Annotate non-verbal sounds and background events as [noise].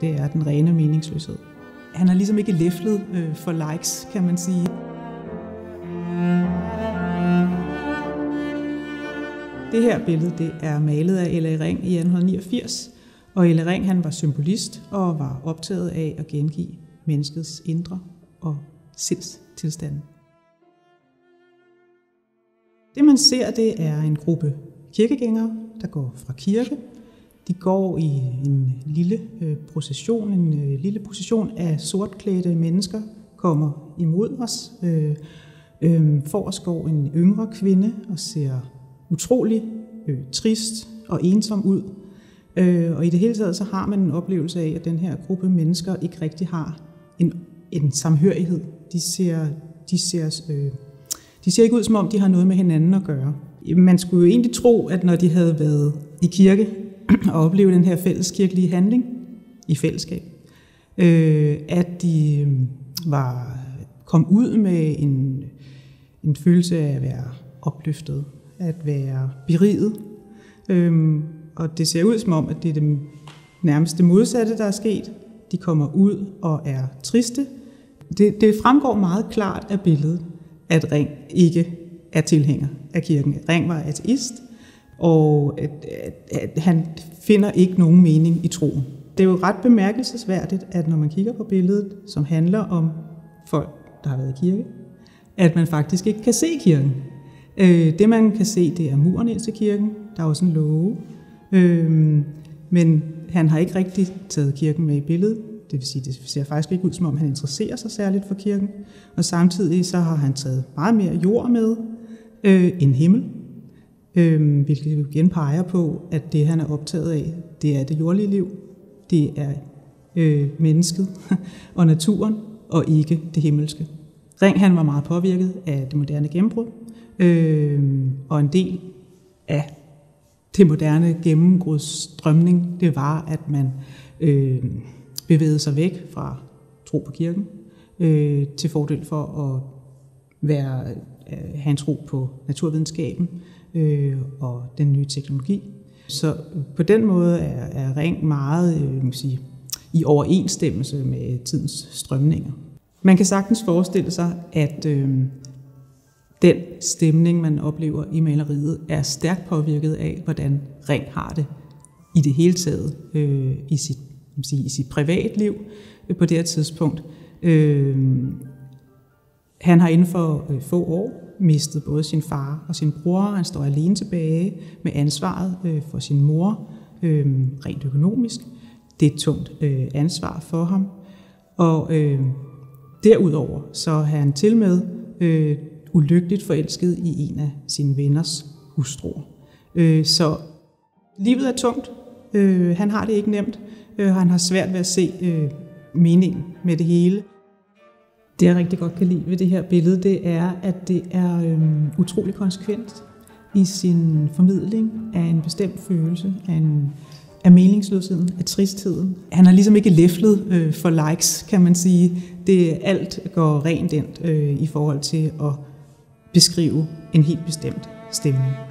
Det er den rene meningsløshed. Han har ligesom ikke læflet øh, for likes, kan man sige. Det her billede det er malet af L.A. Ring i 1889, og L.A. Ring han var symbolist og var optaget af at gengive menneskets indre og sindstilstanden. Det man ser, det er en gruppe kirkegængere, der går fra kirke. De går i en lille øh, procession, en øh, lille procession af sortklædte mennesker kommer imod os. Øh, øh, for os går en yngre kvinde og ser utrolig øh, trist og ensom ud. Øh, og i det hele taget så har man en oplevelse af, at den her gruppe mennesker ikke rigtig har en, en samhørighed. De ser, de, ser, øh, de ser ikke ud, som om de har noget med hinanden at gøre. Man skulle jo egentlig tro, at når de havde været i kirke at opleve den her fælleskirkelige handling i fællesskab, øh, at de øh, var kom ud med en, en følelse af at være opløftet, at være beriget. Øhm, og det ser ud som om, at det er det nærmeste modsatte, der er sket. De kommer ud og er triste. Det, det fremgår meget klart af billedet, at Ring ikke er tilhænger af kirken. Ring var ateist, og at, at, at han finder ikke nogen mening i troen. Det er jo ret bemærkelsesværdigt, at når man kigger på billedet, som handler om folk, der har været i kirke, at man faktisk ikke kan se kirken. Øh, det man kan se, det er muren ind til kirken. Der er også en låge. Øh, men han har ikke rigtig taget kirken med i billedet. Det vil sige, det ser faktisk ikke ud, som om han interesserer sig særligt for kirken. Og samtidig så har han taget meget mere jord med øh, end himmel. Øh, hvilket jo igen peger på, at det han er optaget af, det er det jordlige liv. Det er øh, mennesket [laughs] og naturen, og ikke det himmelske. Ring han var meget påvirket af det moderne gennembrud, øh, og en del af det moderne gennembrudsstrømning, det var, at man øh, bevægede sig væk fra tro på kirken, øh, til fordel for at være, øh, have en tro på naturvidenskaben øh, og den nye teknologi. Så på den måde er, er Ring meget øh, man sige, i overensstemmelse med tidens strømninger. Man kan sagtens forestille sig, at øh, den stemning, man oplever i maleriet, er stærkt påvirket af, hvordan Ring har det i det hele taget øh, i, sit, sige, i sit privatliv øh, på det her tidspunkt. Øh, han har inden for øh, få år mistet både sin far og sin bror. Han står alene tilbage med ansvaret øh, for sin mor, øh, rent økonomisk. Det er et tungt øh, ansvar for ham. Og øh, derudover så er han til med øh, ulykkeligt forelsket i en af sine venners hustruer. Øh, så livet er tungt. Øh, han har det ikke nemt. Øh, han har svært ved at se øh, meningen med det hele. Det jeg rigtig godt kan lide ved det her billede, det er, at det er øhm, utrolig konsekvent i sin formidling af en bestemt følelse, af, en, af meningsløsheden, af tristheden. Han har ligesom ikke læflet øh, for likes, kan man sige. Det alt går rent ind øh, i forhold til at beskrive en helt bestemt stemning.